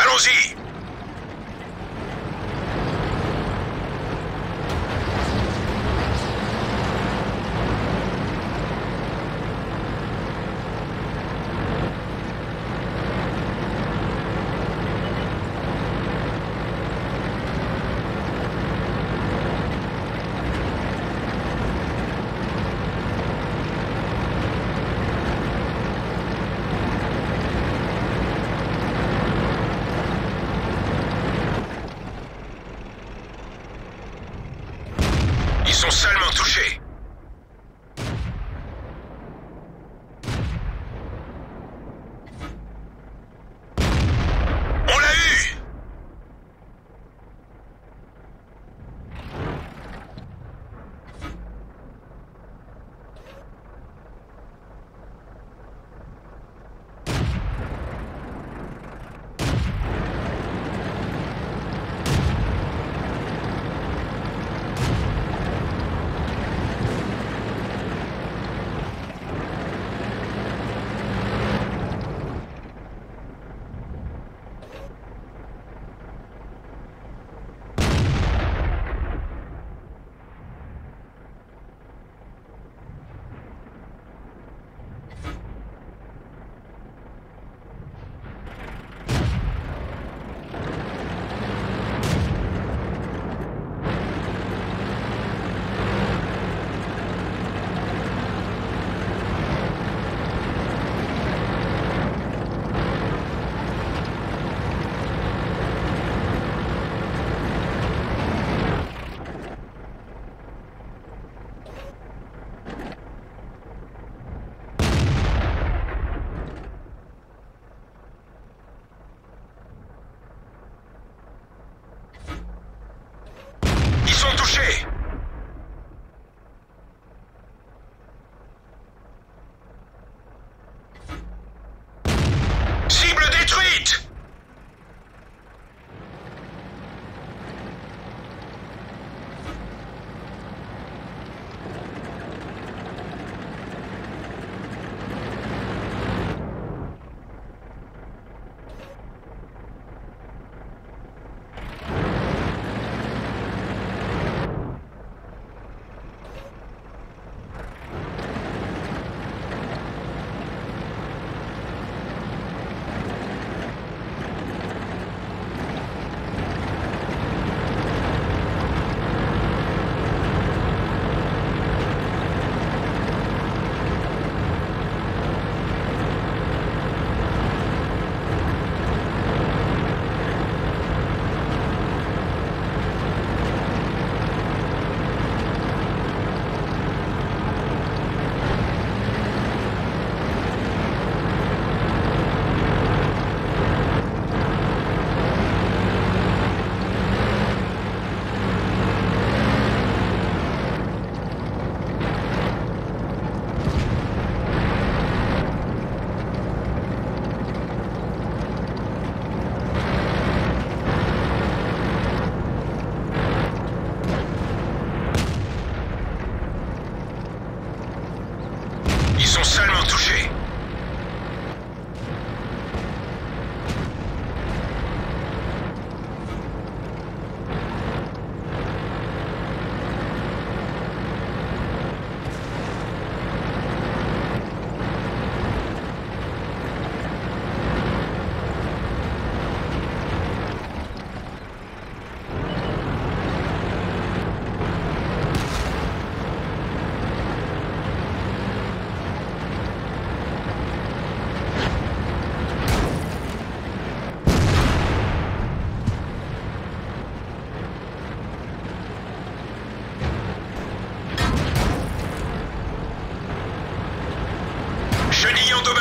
Caronzi! Sont salement touchés. On l'a eu Touchés Cible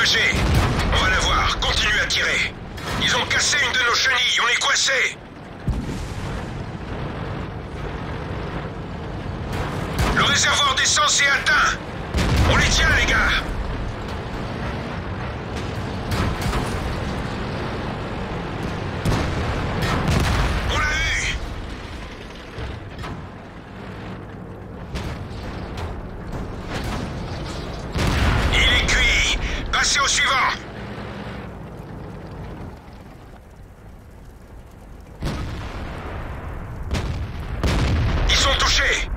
On va la voir, continue à tirer. Ils ont cassé une de nos chenilles, on est coincés Le réservoir d'essence est atteint. On les tient les gars Archie!